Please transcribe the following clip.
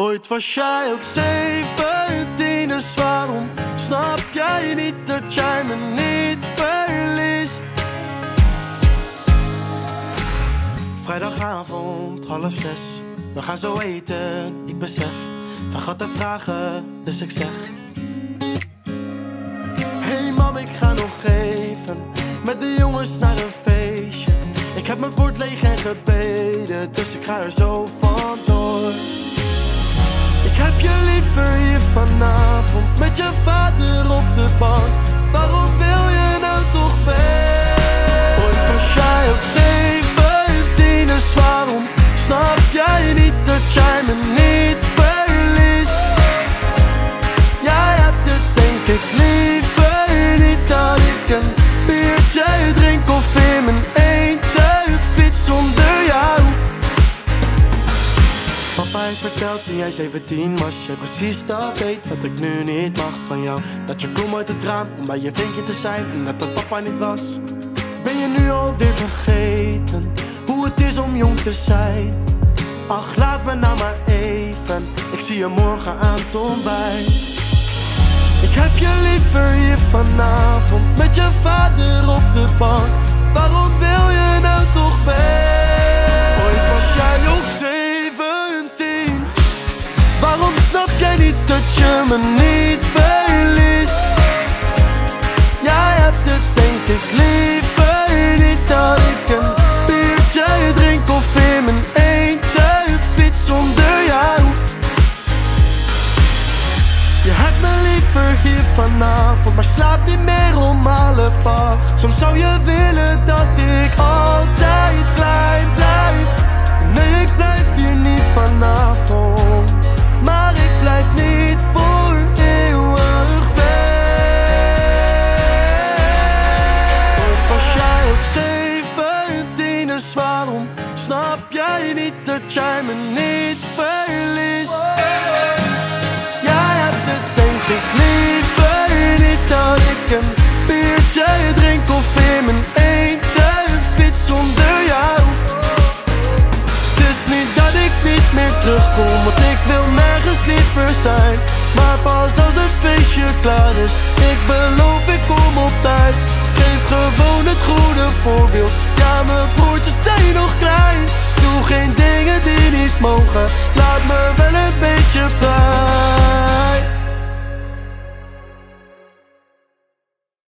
Ooit was jij ook 17, dus waarom snap jij niet dat jij me niet verliest? Vrijdagavond, half zes, we gaan zo eten, ik besef. Vergat te vragen, dus ik zeg. Hey mam, ik ga nog even met de jongens naar een feestje. Ik heb mijn bord leeg en gebeden, dus ik ga er zo vandoor. Ik heb je liever Heeft verteld toen jij 17 was. Jij precies dat weet wat ik nu niet mag van jou. Dat je klom uit het raam om bij je vriendje te zijn En dat dat papa niet was. Ben je nu alweer vergeten Hoe het is om jong te zijn? Ach laat me nou maar even. Ik zie je morgen aan het ontbijt. Ik heb je liever hier snap jij niet dat je me niet verliest? Jij hebt het denk ik liever niet dat ik een biertje drink of in mijn eentje fiets zonder jou. Je hebt me liever hier vanavond, maar slaap niet meer om half acht. Soms zou je willen jij me niet verliest? Jij hebt het denk ik liever niet dat ik een biertje drink of in mijn eentje fiets zonder jou. Het is niet dat ik niet meer terugkom, want ik wil nergens liever zijn. Maar pas als het feestje klaar is, ik beloof mijn